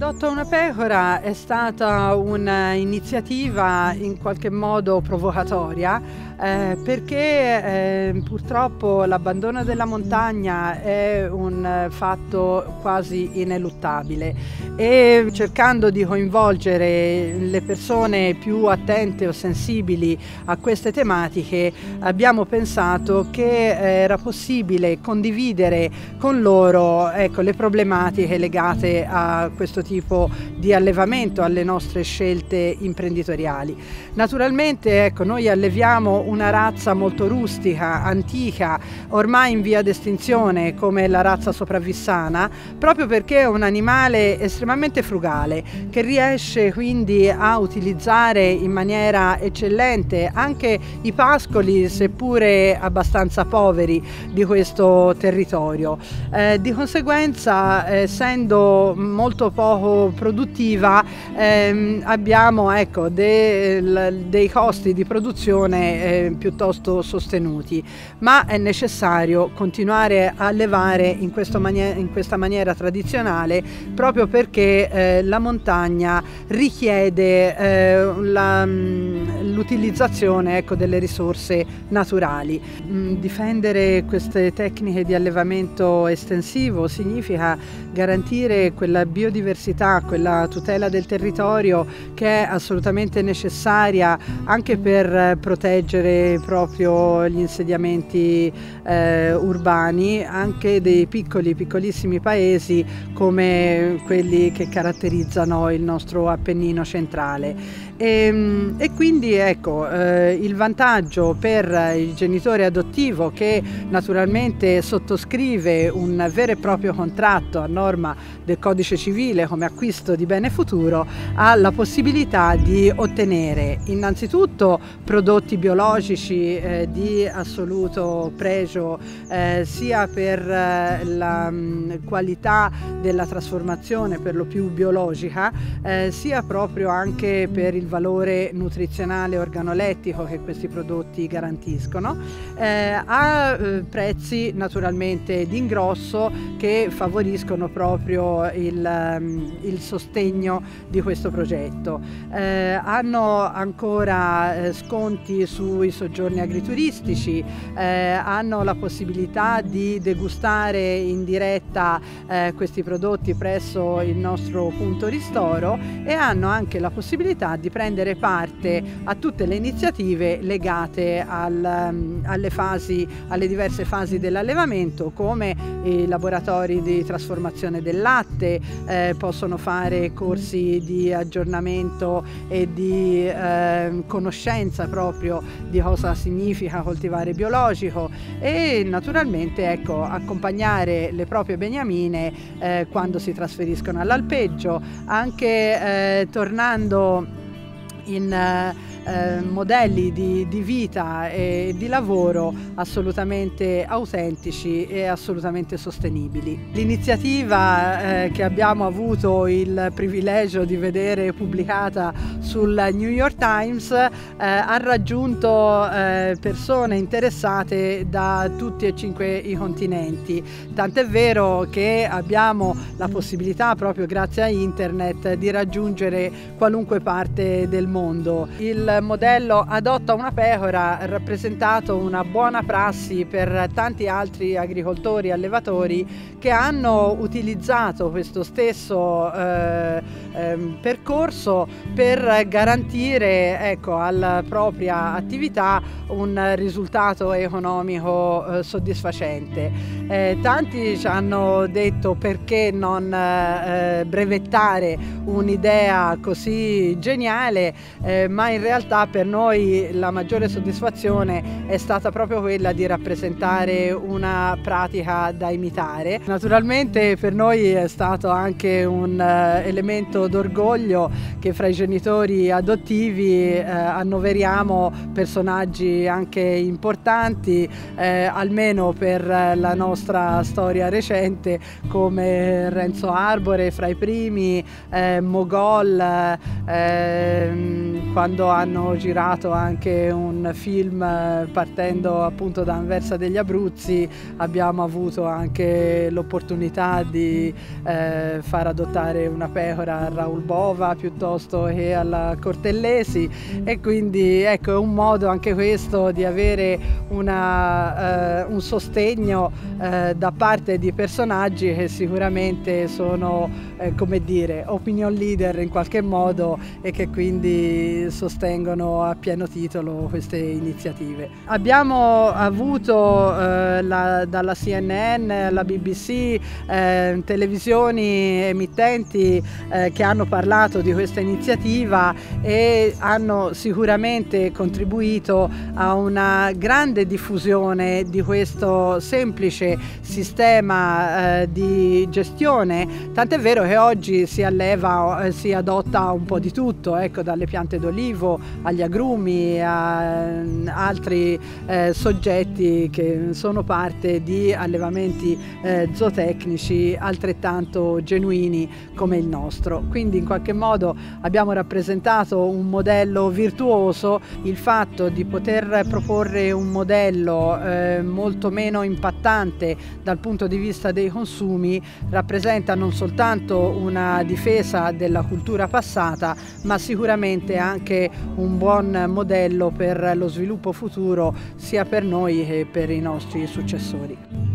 Adotta una pecora è stata un'iniziativa in qualche modo provocatoria eh, perché eh, purtroppo l'abbandono della montagna è un fatto quasi ineluttabile e cercando di coinvolgere le persone più attente o sensibili a queste tematiche abbiamo pensato che era possibile condividere con loro ecco, le problematiche legate a questo tipo di allevamento, alle nostre scelte imprenditoriali. Naturalmente ecco, noi alleviamo una razza molto rustica, antica, ormai in via d'estinzione come la razza sopravvissana, proprio perché è un animale estremamente frugale che riesce quindi a utilizzare in maniera eccellente anche i pascoli, seppure abbastanza poveri, di questo territorio. Eh, di conseguenza, essendo molto poco produttiva, ehm, abbiamo ecco, de, dei costi di produzione eh, piuttosto sostenuti, ma è necessario continuare a allevare in, in questa maniera tradizionale proprio perché eh, la montagna richiede eh, mm, l'utilizzazione ecco, delle risorse naturali. Mm, difendere queste tecniche di allevamento estensivo significa garantire quella biodiversità, quella tutela del territorio che è assolutamente necessaria anche per proteggere proprio gli insediamenti eh, urbani anche dei piccoli, piccolissimi paesi come quelli che caratterizzano il nostro Appennino centrale. E, ehm, e quindi ecco, eh, il vantaggio per il genitore adottivo che naturalmente sottoscrive un vero e proprio contratto a norma del codice civile come acquisto di bene futuro ha la possibilità di ottenere innanzitutto prodotti biologici eh, di assoluto pregio eh, sia per eh, la mh, qualità della trasformazione per lo più biologica eh, sia proprio anche per il valore nutrizionale organolettico che questi prodotti garantiscono, eh, a eh, prezzi naturalmente d'ingrosso che favoriscono proprio il, um, il, sostegno di questo progetto. Eh, hanno ancora eh, sconti sui soggiorni agrituristici, eh, hanno la possibilità di degustare in diretta eh, questi prodotti presso il nostro punto ristoro e hanno anche la possibilità di prendere parte a tutte le iniziative legate al, mm, alle, fasi, alle diverse fasi dell'allevamento come i laboratori di trasformazione del latte, eh, possono fare corsi di aggiornamento e di eh, conoscenza proprio di cosa significa coltivare biologico e naturalmente ecco, accompagnare le proprie beniamine eh, quando si trasferiscono all'alpeggio, anche eh, tornando in uh, eh, modelli di, di, vita e di lavoro assolutamente autentici e assolutamente sostenibili. L'iniziativa eh, che abbiamo avuto il privilegio di vedere pubblicata sul New York Times eh, ha raggiunto eh, persone interessate da tutti e cinque i continenti, tant'è vero che abbiamo la possibilità proprio grazie a internet di raggiungere qualunque parte del mondo. Il modello adotta una pecora ha rappresentato una buona prassi per tanti altri agricoltori e allevatori che hanno utilizzato questo stesso eh, eh, percorso per garantire ecco, alla propria attività un risultato economico eh, soddisfacente. Eh, tanti ci hanno detto perché non eh, brevettare un'idea così geniale, eh, ma in realtà per noi la maggiore soddisfazione è stata proprio quella di rappresentare una pratica da imitare. Naturalmente per noi è stato anche un uh, d'orgoglio che fra i genitori adottivi eh, annoveriamo personaggi anche importanti, eh, almeno per la nostra storia recente, come Renzo Arbore fra i primi, eh, Mogol, ehm, quando hanno girato anche un film eh, partendo appunto da Anversa degli Abruzzi, abbiamo avuto anche l'opportunità di eh, far adottare una pecora Raul Bova piuttosto che alla Cortellesi e quindi ecco è un modo anche questo di avere una, eh, un sostegno eh, da parte di personaggi che sicuramente sono eh, come dire opinion leader in qualche modo e che quindi sostengono a pieno titolo queste iniziative. Abbiamo avuto eh, la, dalla CNN alla BBC eh, televisioni emittenti eh, che hanno parlato di questa iniziativa e hanno sicuramente contribuito a una grande diffusione di questo semplice sistema eh, di gestione, tant'è vero che oggi si alleva, eh, si adotta un po' di tutto, ecco, dalle piante d'olivo agli agrumi, a eh, altri eh, soggetti che sono parte di allevamenti eh, zootecnici altrettanto genuini come il nostro. Quindi in qualche modo abbiamo rappresentato un modello virtuoso, il fatto di poter proporre un modello eh, molto meno impattante dal punto di vista dei consumi rappresenta non soltanto una difesa della cultura passata ma sicuramente anche un buon modello per lo sviluppo futuro sia per noi che per i nostri successori.